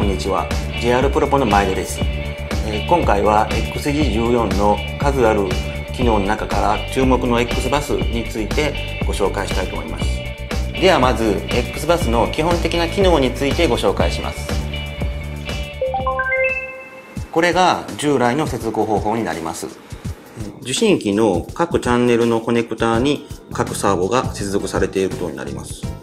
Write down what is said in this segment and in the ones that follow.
こんにちは。JR プロポの前田です、えー今回は XG14 の数ある機能の中から注目の X バスについてご紹介したいと思います。ではまず X バスの基本的な機能についてご紹介します。これが従来の接続方法になります。受信機の各チャンネルのコネクターに各サーボが接続されていることになります。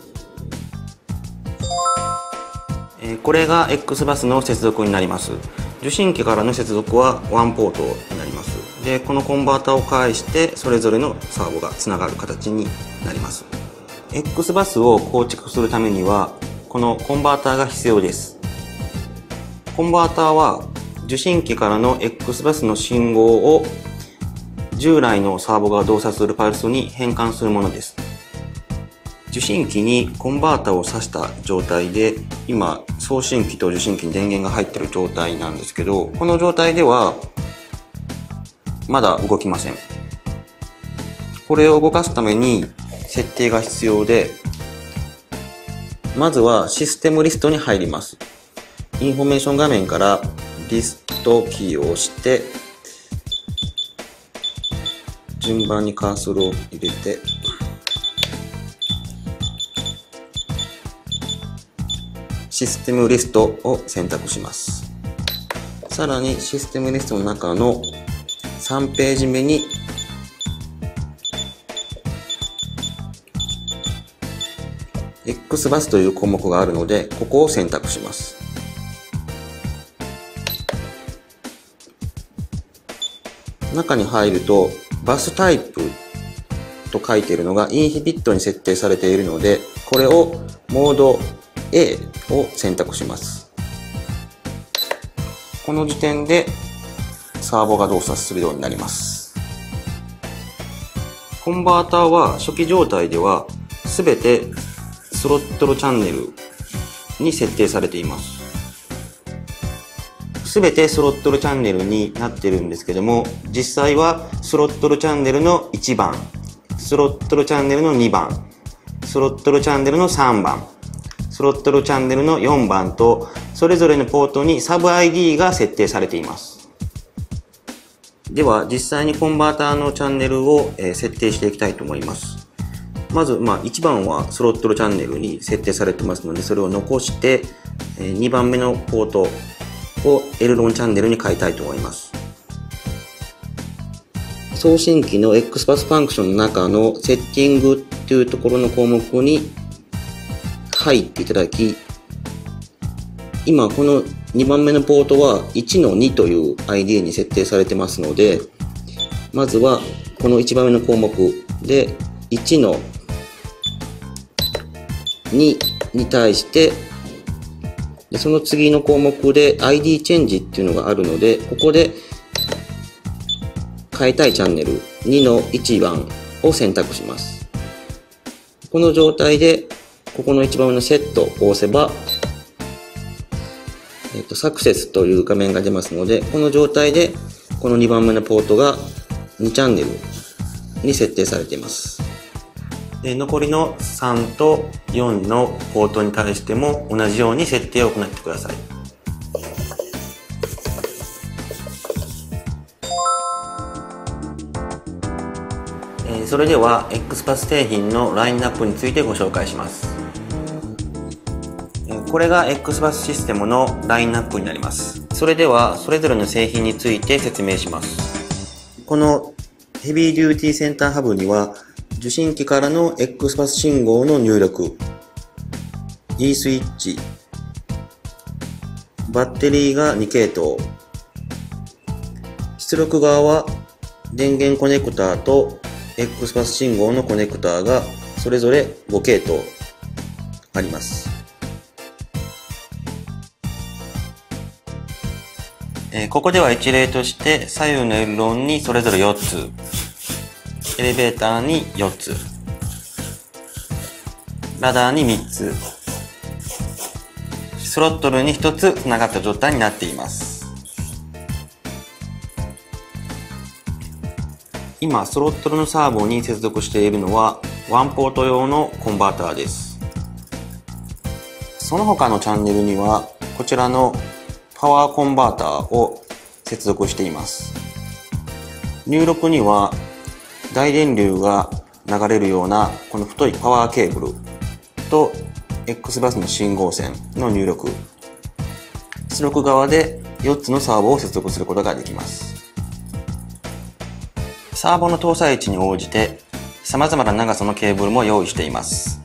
これが X バスの接続になります。受信機からの接続はワンポートになります。でこのコンバータを介してそれぞれのサーボがつながる形になります。X バスを構築するためにはこのコンバーターが必要です。コンバーターは受信機からの X バスの信号を従来のサーボが動作するパルスに変換するものです。受信機にコンバータを挿した状態で今送信機と受信機に電源が入ってる状態なんですけどこの状態ではまだ動きません。これを動かすために設定が必要でまずはシステムリストに入ります。インフォメーション画面からリストキーを押して順番にカーソルを入れてシステムリストを選択します。さらにシステムリストの中の3ページ目に X バスという項目があるので、ここを選択します。中に入ると、バスタイプと書いているのがインヒビットに設定されているので、これをモード A を選択します。この時点でサーボが動作するようになります。コンバーターは初期状態ではすべてスロットルチャンネルに設定されています。すべてスロットルチャンネルになってるんですけども、実際はスロットルチャンネルの1番、スロットルチャンネルの2番、スロットルチャンネルの3番、スロットルチャンネルの4番と、それぞれのポートにサブ ID が設定されています。では、実際にコンバーターのチャンネルを、設定していきたいと思います。まず、まあ、1番はスロットルチャンネルに設定されてますので、それを残して、2番目のポートをエルロンチャンネルに変えたいと思います。送信機の X パスファンクションの中のセッティングというところの項目に入っていただき、今この2番目のポートは1の2という ID に設定されてますので、まずはこの1番目の項目で1の2に対して、でその次の項目で ID チェンジっていうのがあるので、ここで変えたいチャンネル2の1番を選択します。この状態で、ここの一番上のセットを押せば、えっ、と、サクセスという画面が出ますので、この状態で、この2番目のポートが2チャンネルに設定されています。で残りの3と4のポートに対しても同じように設定を行ってください。えーそれでは X パス製品のラインナップについてご紹介します。これが X パスシステムのラインナップになります。それではそれぞれの製品について説明します。このヘビーデューティーセンターハブには受信機からの X パス信号の入力、E スイッチ、バッテリーが2系統、出力側は電源コネクターと X パス信号のコネクターがそれぞれ5系統あります。えーここでは一例として左右のエルロンにそれぞれ4つ、エレベーターに4つ、ラダーに3つ、スロットルに1つ繋がった状態になっています。今、スロットルのサーボに接続しているのは、ワンポート用のコンバーターです。その他のチャンネルには、こちらのパワーコンバーターを接続しています。入力には大電流が流れるようなこの太いパワーケーブルと X バスの信号線の入力。出力側で4つのサーボを接続することができます。サーボの搭載位置に応じて様々な長さのケーブルも用意しています。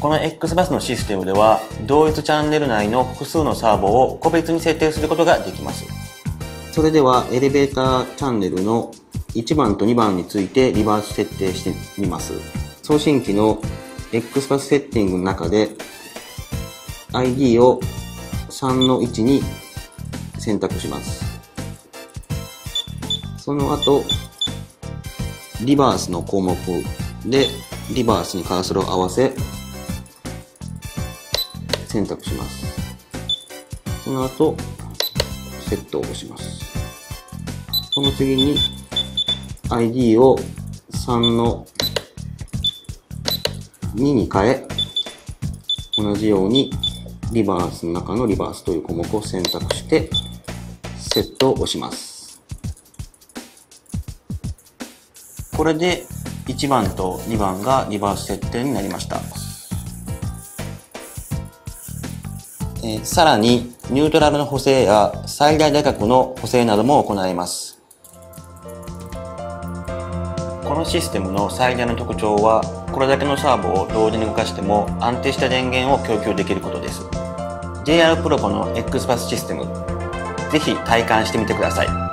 この X バスのシステムでは同一チャンネル内の複数のサーボを個別に設定することができます。それではエレベーターチャンネルの1番と2番についてリバース設定してみます。送信機の X バスセッティングの中で ID を3の1に選択します。その後リバースの項目でリバースにカーソルを合わせ選択します。その後、セットを押します。その次に ID を3の2に変え、同じようにリバースの中のリバースという項目を選択して、セットを押します。これで1番と2番がリバース設定になりました。さらにニュートラルの補正や最大打角の補正なども行います。このシステムの最大の特徴はこれだけのサーボを同時に動かしても安定した電源を供給できることです。JR プロコの X パスシステム。是非体感してみてください。